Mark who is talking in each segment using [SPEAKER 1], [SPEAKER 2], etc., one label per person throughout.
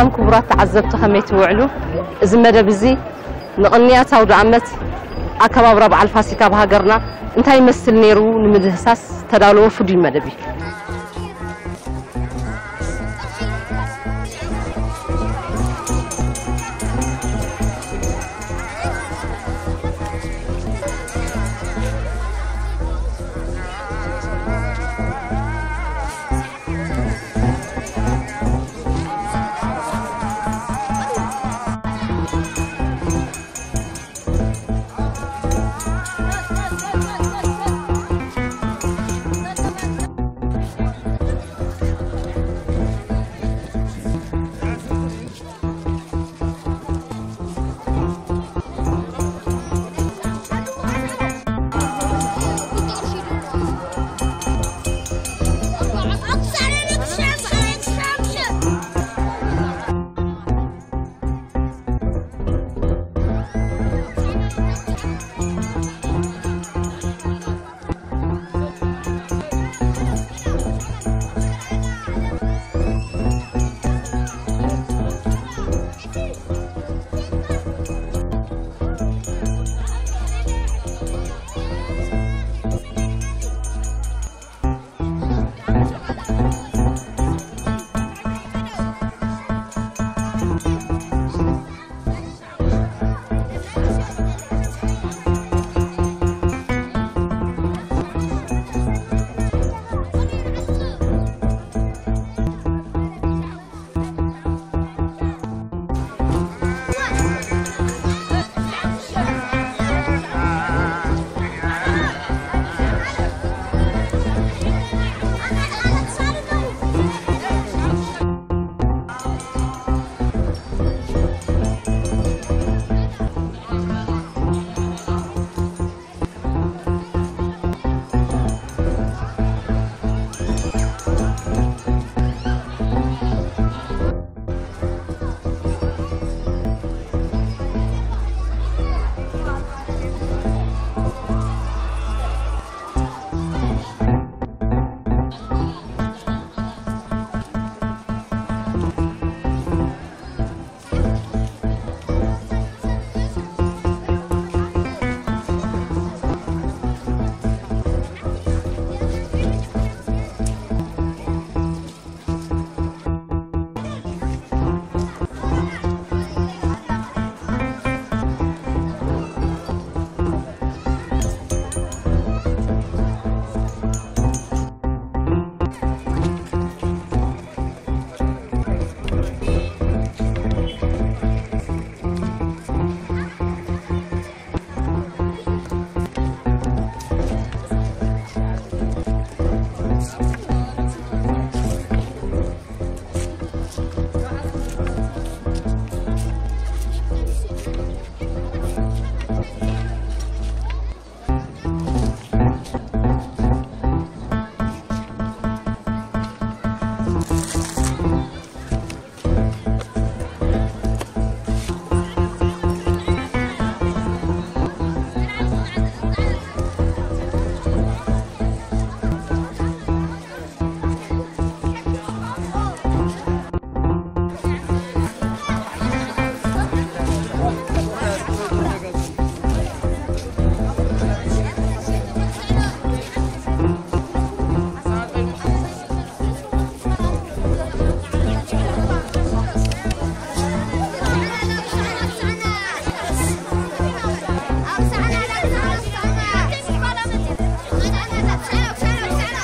[SPEAKER 1] سلام كبرات تعذبت خميت وعلو. إذا مدى بزي نغنيات أو دعمت أكباب رب على الفاسيكا بهاقرنا انتهي مثل نيرو نمدهساس تدالو فدي مدى بي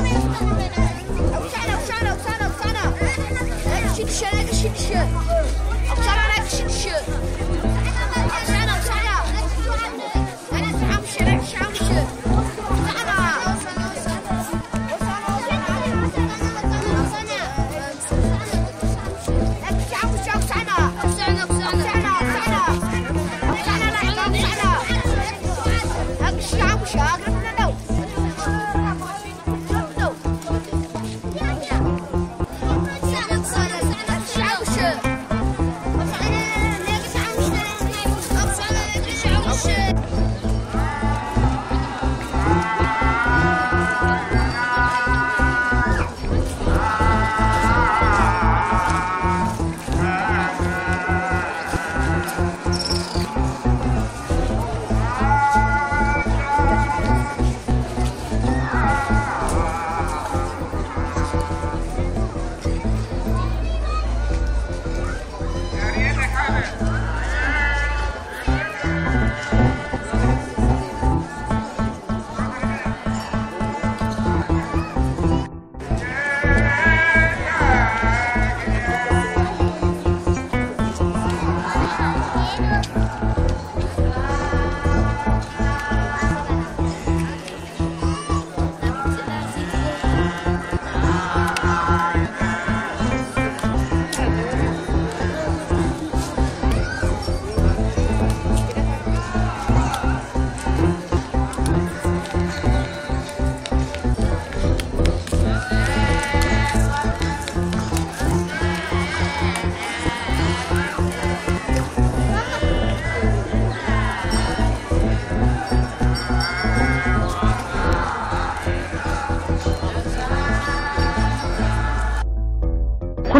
[SPEAKER 1] وسعنا وسعنا وسعنا وسعنا لا تشيل الشيء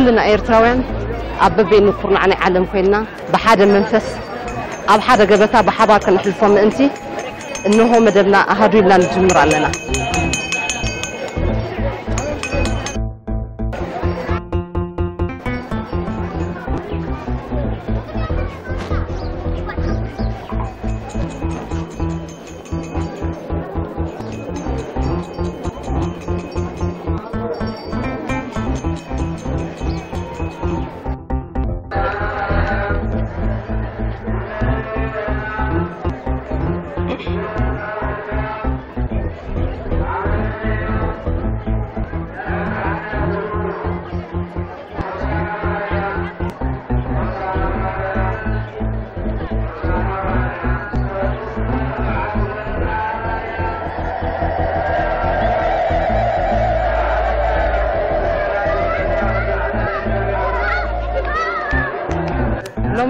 [SPEAKER 1] كلنا إيرتراوين اببي انه كرنا عني عالم كلنا بحادة منفس. أب حادة قبتها بحبا كنحلفهم أنتي إنه هو مدبنا اهدو لنا نجمر علينا.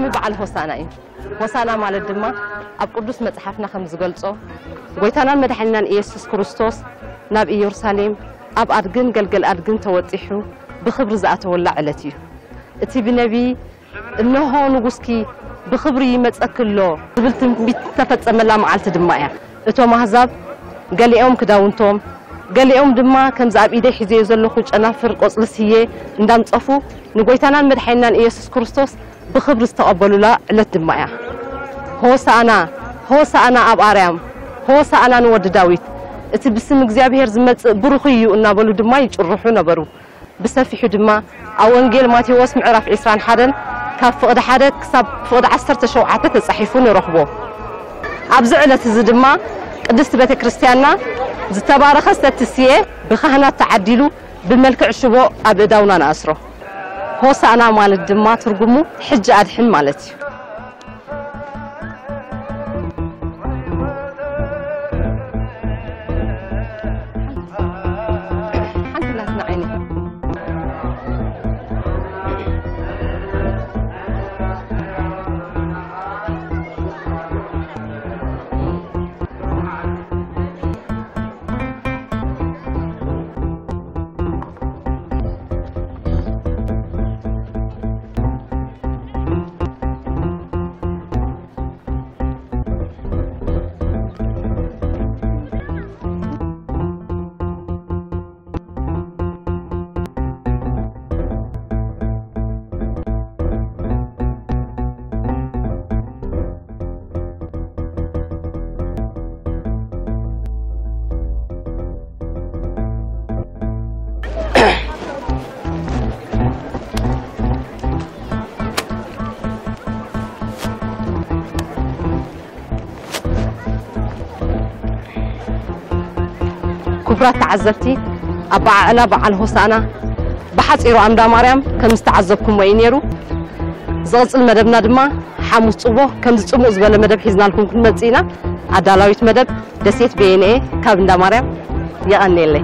[SPEAKER 1] ስሚ በዓል ሆሳና እዩ ሆሳና ማለት ድማ ኣብ ቅዱስ መፅሓፍና ከም ዝገልፆ ጎይታናን መድሓኒናን ኢየሱስ ክርስቶስ ናብ ኢየሩሳሌም ኣብ ኣድግን ገልገል ኣድግን ተወፂሑ ብክብሪ ዝኣተወላ ዕለት እዩ እቲ ብነቢይ እነሆ ንጉስኪ ብክብሪ ይመፀክሎ ዝብል ትንቢት ተፈፀመላ መዓልቲ ድማ እያ እቶም ኣህዛብ ገሊኦም ክዳውንቶም ገሊኦም ድማ ከምዚ ኣብ ኢደይ ሒዘዮ ዘለኹ ጨናፍር ቆፅሊ ስየ እንዳምፀፉ ንጎይታናን መድሓኒናን ኢየሱስ ክርስቶስ ብክብሪ ዝተቐበሉላ ዕለት ድማ እያ ሆሳእና ሆሳእና ኣብ ኣርያም ሆሳእና ንወዲ ዳዊት እቲ ብስም እግዚኣብሔር ዝመፅእ ብሩኽ እዩ እናበሉ ድማ ይጭርሑ ነበሩ ብሰፊሑ ድማ ኣብ ወንጌል ማቴዎስ ምዕራፍ 21 ካብ ፍቕዲ 1 ክሳብ ፍቕዲ 17 ተጻሒፉ ንረኽቦ ኣብዚ ዕለት እዚ ድማ ቅድስቲ ቤተ ክርስቲያንና ዝተባረኸ ሰትስየ ብካህናት ተዓዲሉ ብመልክዕ ሽቦ ኣብ እዳውና ንኣስሮ ሆሳና ማለት ድማ ትርጉሙ ሕጂ ኣድሕን ማለት እዩ ክብራት ተዓዘብቲ ኣብ በዓላ በዓል ሆሳና ብሓፂሩ ኣምዳ ማርያም ከም ዝተዓዘብኩም ወይ ነይሩ ዝቕፅል መደብና ድማ ሓሙስ ፅቦ ከምዚ ፅሙቕ ዝበለ መደብ ሒዝናልኩም ክንመፅእ ኢና ኣዳላዊት መደብ ደሴት በየነአ ካብ እንዳ ማርያም የቐኒየለይ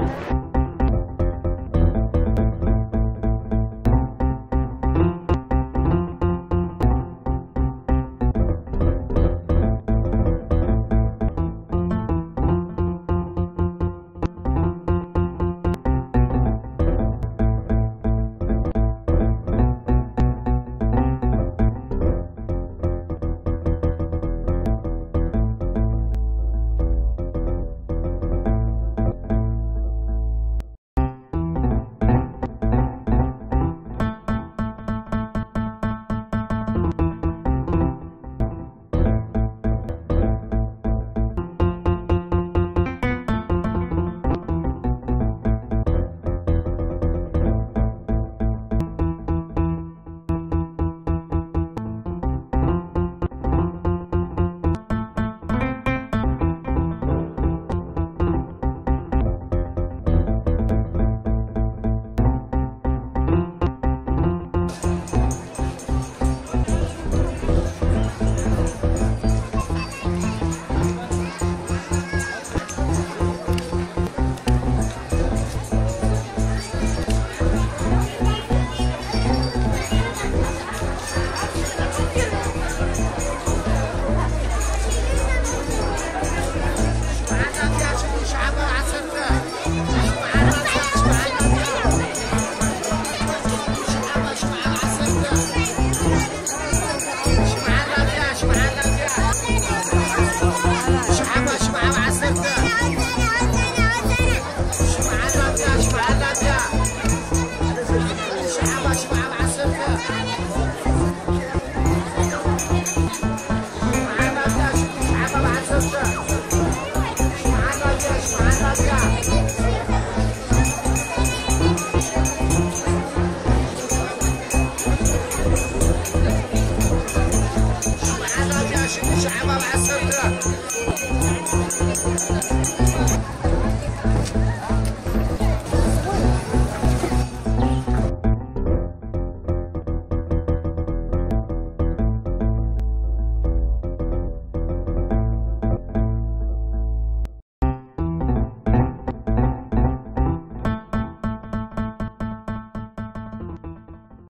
[SPEAKER 2] شعب العسل